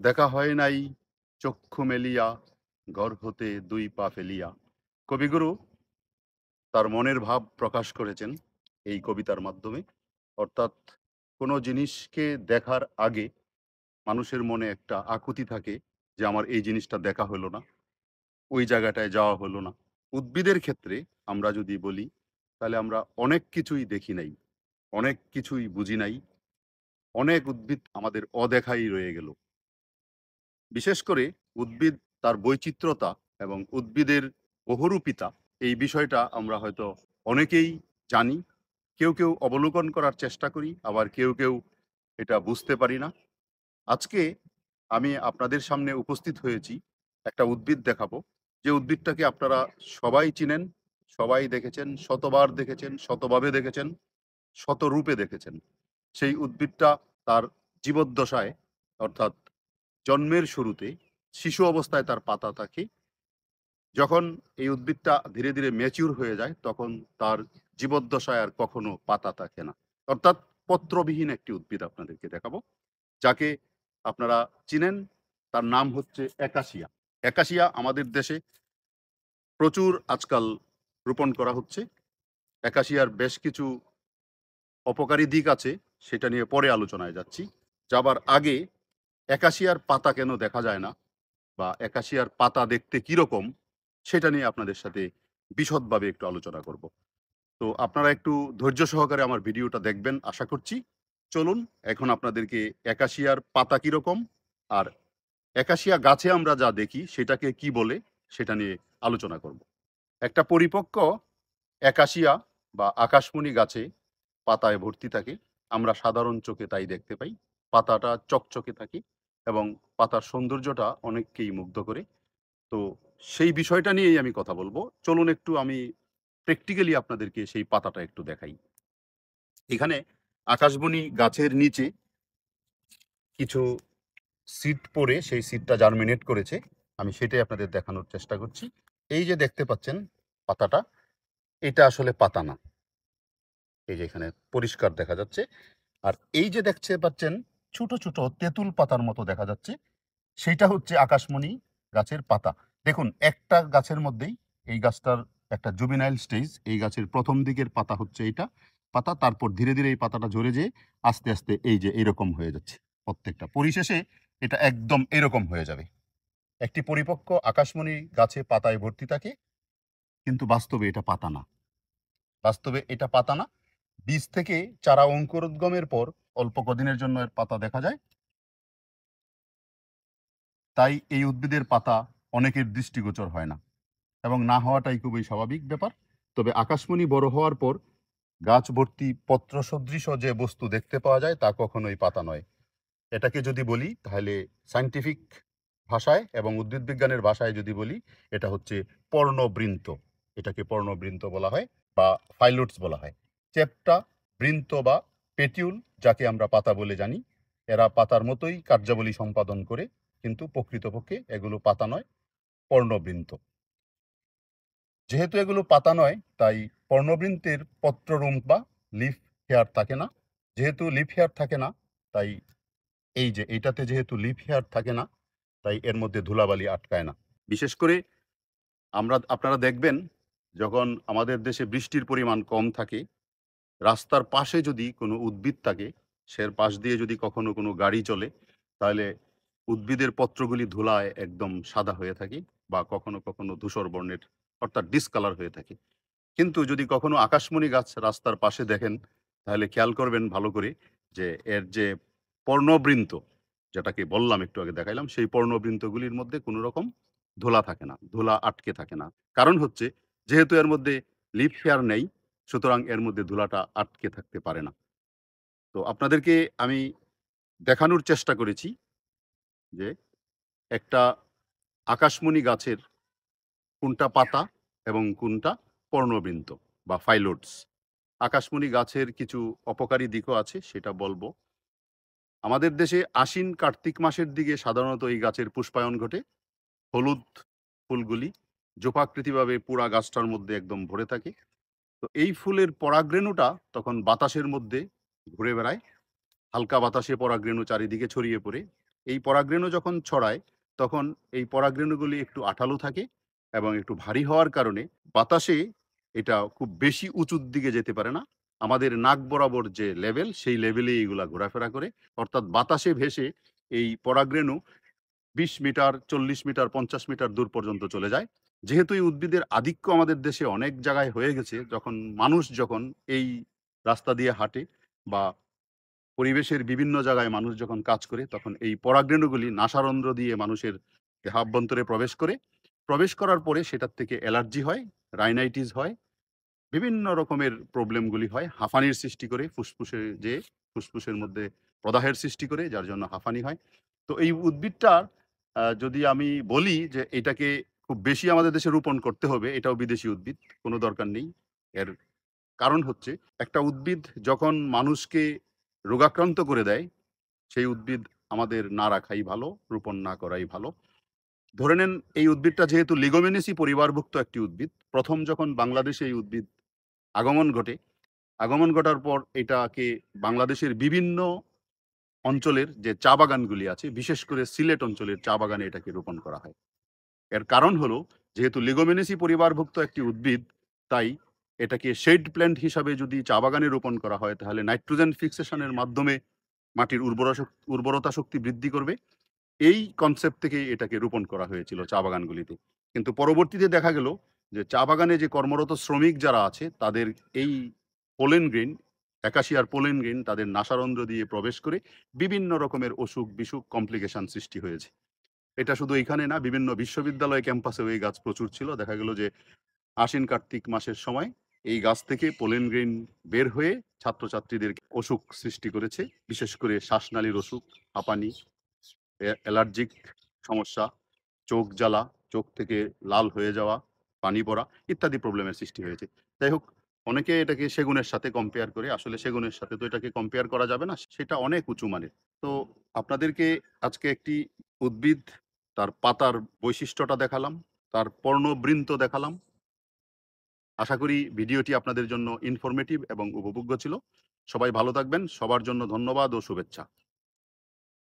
দেখা হয় নাই, চক্ষু মেলিয়া, গর্ভতে দুই পা ফেলিয়া। কবিগুরু তার মনের ভাব প্রকাশ করেছেন এই কবিতার মাধ্যমে। অর্থাৎ কোনো জিনিসকে দেখার আগে মানুষের মনে একটা আকুতি থাকে যে, আমার এই জিনিসটা দেখা হলো না, ওই জায়গাটায় যাওয়া হলো না। উদ্ভিদের ক্ষেত্রে আমরা যদি বলি, তাহলে আমরা অনেক কিছুই দেখি নাই, অনেক কিছুই বুঝি নাই, অনেক উদ্ভিদ আমাদের অদেখাই রয়ে গেল। বিশেষ করে উদ্ভিদ, তার বৈচিত্র্যতা এবং উদ্ভিদের বহুরূপিতা, এই বিষয়টা আমরা হয়তো অনেকেই জানি। কেউ কেউ অবলোকন করার চেষ্টা করি, আবার কেউ কেউ এটা বুঝতে পারি না। আজকে আমি আপনাদের সামনে উপস্থিত হয়েছি, একটা উদ্ভিদ দেখাবো। যে উদ্ভিদটাকে আপনারা সবাই চিনেন, সবাই দেখেছেন, শতবার দেখেছেন, শতভাবে দেখেছেন, শতরূপে দেখেছেন। সেই উদ্ভিদটা তার জীবদ্দশায়, অর্থাৎ জন্মের শুরুতে শিশু অবস্থায় তার পাতা থাকে। যখন এই উদ্ভিদটা ধীরে ধীরে ম্যাচিউর হয়ে যায়, তখন তার জীবদ্দশায় আর কখনো পাতা থাকে না। অর্থাৎ পত্রবিহীন একটি উদ্ভিদ আপনাদেরকে দেখাবো, যাকে আপনারা চিনেন, তার নাম হচ্ছে একাশিয়া। একাশিয়া আমাদের দেশে প্রচুর আজকাল রোপণ করা হচ্ছে। একাশিয়ার বেশ কিছু অপকারী দিক আছে, সেটা নিয়ে পরে আলোচনায় যাচ্ছি। যাবার আগে একাশিয়ার পাতা কেন দেখা যায় না? বা একাশিয়ার পাতা দেখতে কীরকম? সেটা নিয়ে আপনাদের সাথে বিশদভাবে একটু আলোচনা করব। তো আপনারা একটু ধৈর্য সহকারে আমার ভিডিওটা দেখবেন, আশা করছি। চলুন, এখন আপনাদেরকে একাশিয়ার পাতা কীরকম আর একাশিয়া গাছে আমরা যা দেখি সেটাকে কি বলে সেটা নিয়ে আলোচনা করব। একটা পরিপক্ক একাশিয়া বা আকাশমণি গাছে পাতায় ভর্তি থাকে। আমরা সাধারণ চোখে তাই দেখতে পাই। পাতাটা চকচকে থাকে। এবং পাতার সৌন্দর্যটা অনেককেই মুগ্ধ করে। তো সেই বিষয়টা নিয়েই আমি কথা বলব। চলুন একটু আমি প্র্যাকটিক্যালি আপনাদেরকে সেই পাতাটা একটু দেখাই। এখানে আকাশবণী গাছের নিচে কিছু সিট পরে সেই সিটটা জার্মিনেট করেছে। আমি সেটাই আপনাদের দেখানোর চেষ্টা করছি। এই যে দেখতে পাচ্ছেন পাতাটা, এটা আসলে পাতা না। এই যে এখানে পরিষ্কার দেখা যাচ্ছে। আর এই যে দেখতে পাচ্ছেন ছোট ছোট তেঁতুল পাতার মতো দেখা যাচ্ছে। সেইটা হচ্ছে আকাশমণি গাছের পাতা। দেখুন, একটা গাছের মধ্যেই এই গাছটার একটা জুবিনাইল স্টেজ এই গাছের প্রথম দিকের পাতা হচ্ছে এইটা পাতা, তারপর ধীরে ধীরে এই পাতাটা ঝরে যেয়ে আস্তে আস্তে এই যে এরকম হয়ে যাচ্ছে প্রত্যেকটা। পরিশেষে এটা একদম এরকম হয়ে যাবে। একটি পরিপক্ক আকাশমণি গাছে পাতায় ভর্তি থাকে, কিন্তু বাস্তবে এটা পাতা না। বাস্তবে এটা পাতা না বীজ থেকে চারা অঙ্কুরোদ্গমের পর অল্প কদিনের জন্য এর পাতা দেখা যায়। তাই এই উদ্ভিদের পাতা অনেকের দৃষ্টিগোচর হয় না এবং না হওয়াটাই খুবই স্বাভাবিক ব্যাপার। তবে আকাশমণি বড় হওয়ার পর গাছ ভর্তি পত্র সদৃশ যে বস্তু দেখতে পাওয়া যায় তা কখনোই পাতা নয়। এটাকে যদি বলি তাহলে সায়েন্টিফিক ভাষায় এবং উদ্ভিদ বিজ্ঞানের ভাষায় যদি বলি এটা হচ্ছে পর্ণবৃন্ত। এটাকে পর্ণবৃন্ত বলা হয় বা ফাইলুটস বলা হয়। চেপটা, বৃন্ত বা পেটিউল, যাকে আমরা পাতা বলে জানি, এরা পাতার মতোই কার্যাবলী সম্পাদন করে, কিন্তু প্রকৃতপক্ষে এগুলো পাতা নয়, পর্ণবৃন্ত। যেহেতু এগুলো পাতা নয়, তাই পর্ণবৃন্তের পত্ররুম বা লিফ হেয়ার থাকে না। যেহেতু লিফ হেয়ার থাকে না, তাই এই যে এইটাতে যেহেতু লিফ হেয়ার থাকে না, তাই এর মধ্যে ধুলাবালি আটকায় না। বিশেষ করে আমরা, আপনারা দেখবেন, যখন আমাদের দেশে বৃষ্টির পরিমাণ কম থাকে রাস্তার পাশে যদি কোনো উদ্ভিদ থাকে, সে পাশ দিয়ে যদি কখনো কোনো গাড়ি চলে, তাহলে উদ্ভিদের পত্রগুলি ধুলায় একদম সাদা হয়ে থাকে বা কখনো কখনো ধূসর বর্ণের অর্থাৎ ডিসকালার হয়ে থাকে। কিন্তু যদি কখনো আকাশমণি গাছ রাস্তার পাশে দেখেন, তাহলে খেয়াল করবেন ভালো করে যে এর যে পর্ণবৃন্ত, যেটাকে বললাম একটু আগে দেখাইলাম, সেই পর্ণবৃন্তগুলির মধ্যে কোনো রকম ধুলা থাকে না, ধুলা আটকে থাকে না। কারণ হচ্ছে, যেহেতু এর মধ্যে লিপ ফেয়ার নেই সুতরাং এর মধ্যে ধুলাটা আটকে থাকতে পারে না। তো আপনাদেরকে আমি দেখানোর চেষ্টা করেছি যে একটা আকাশমণি গাছের কোনটা পাতা এবং কোনটা পর্ণবৃন্ত বা ফাইলোডস আকাশমণি গাছের কিছু অপকারী দিকও আছে সেটা বলব। আমাদের দেশে আশ্বিন কার্তিক মাসের দিকে সাধারণত এই গাছের পুষ্পায়ন ঘটে। হলুদ ফুলগুলি জোপাকৃতিভাবে পুরা গাছটার মধ্যে একদম ভরে থাকে। তো এই ফুলের পরাগরেণুটা তখন বাতাসের মধ্যে ঘুরে বেড়ায়। হালকা বাতাসে পরাগরেণু চারিদিকে ছড়িয়ে পড়ে। এই পরাগরেণু যখন ছড়ায়, তখন এই পরাগরেণুগুলি একটু আঠালো থাকে এবং একটু ভারী হওয়ার কারণে বাতাসে এটা খুব বেশি উঁচুর দিকে যেতে পারে না। আমাদের নাক বরাবর যে লেভেল, সেই লেভেলে এইগুলা ঘোরাফেরা করে। অর্থাৎ বাতাসে ভেসে এই পরাগরেণু বিশ মিটার, চল্লিশ মিটার, পঞ্চাশ মিটার দূর পর্যন্ত চলে যায়। যেহেতু এই উদ্ভিদের আধিক্য আমাদের দেশে অনেক জায়গায় হয়ে গেছে যখন মানুষ যখন এই রাস্তা দিয়ে হাঁটে বা পরিবেশের বিভিন্ন জায়গায় মানুষ যখন কাজ করে তখন এই পরাগরেণুগুলি নাসারন্ধ্র দিয়ে মানুষের দেহাভ্যন্তরে প্রবেশ করে। প্রবেশ করার পরে সেটার থেকে অ্যালার্জি হয় রাইনাইটিস হয় বিভিন্ন রকমের প্রবলেমগুলি হয় হাঁফানির সৃষ্টি করে ফুসফুসে যে ফুসফুসের মধ্যে প্রদাহের সৃষ্টি করে যার জন্য হাঁফানি হয়। তো এই উদ্ভিদটা আহ, যদি আমি বলি যে এটাকে খুব বেশি আমাদের দেশে রোপণ করতে হবে, এটাও বিদেশি উদ্ভিদ, কোনো দরকার নেই। এর কারণ হচ্ছে, একটা উদ্ভিদ যখন মানুষকে রোগাক্রান্ত করে দেয়, সেই উদ্ভিদ আমাদের না রাখাই ভালো, রোপণ না করাই ভালো। ধরে নেন, এই উদ্ভিদটা যেহেতু লিগোমেনেসি পরিবারভুক্ত একটি উদ্ভিদ, প্রথম যখন বাংলাদেশে এই উদ্ভিদ আগমন ঘটে, আগমন ঘটার পর এটাকে বাংলাদেশের বিভিন্ন অঞ্চলের যে চা বাগানগুলি আছে, বিশেষ করে সিলেট অঞ্চলের চা বাগানে এটাকে রোপণ করা হয়। এর কারণ হলো, যেহেতু লিগোমেনেসি পরিবারভুক্ত একটি উদ্ভিদ, তাই এটাকে শেড প্ল্যান্ট হিসাবে যদি চা বাগানে রোপণ করা হয়, তাহলে নাইট্রোজেন ফিক্সেশনের মাধ্যমে মাটির উর্বরতা শক্তি বৃদ্ধি করবে। এই কনসেপ্ট থেকে এটাকে রোপণ করা হয়েছিল চা বাগানগুলিতে। কিন্তু পরবর্তীতে দেখা গেল যে, চা বাগানে যে কর্মরত শ্রমিক যারা আছে, তাদের এই পোলেন গ্রেন একাশিয়ার পোলেন গ্রেন তাদের নাসারন্ধ্র দিয়ে প্রবেশ করে বিভিন্ন রকমের অসুখ বিসুখ কমপ্লিকেশন সৃষ্টি হয়েছে। এটা শুধু এখানে না, বিভিন্ন বিশ্ববিদ্যালয় ক্যাম্পাসেও এই গাছ প্রচুর ছিল। দেখা গেল যে আশ্বিন কার্তিক মাসের সময় এই গাছ থেকে পোলেন গ্রেন বের হয়ে ছাত্রছাত্রীদের অসুখ সৃষ্টি করেছে। বিশেষ করে শ্বাসনালীর অসুখ, হাঁপানি অ্যালার্জিক সমস্যা, চোখ জ্বালা, চোখ থেকে লাল হয়ে যাওয়া, পানি পড়া ইত্যাদি প্রবলেমের সৃষ্টি হয়েছে। যাই হোক, অনেকে এটাকে সেগুনের সাথে কম্পেয়ার করে, আসলে সেগুনের সাথে তো এটাকে কম্পেয়ার করা যাবে না, সেটা অনেক উঁচু মানের। তো আপনাদেরকে আজকে একটি উদ্ভিদ, তার পাতার বৈশিষ্ট্যটা দেখালাম, তার পর্ণবৃন্ত দেখালাম। আশা করি ভিডিওটি আপনাদের জন্য ইনফরমেটিভ এবং উপভোগ্য ছিল। সবাই ভালো থাকবেন। সবার জন্য ধন্যবাদ ও শুভেচ্ছা।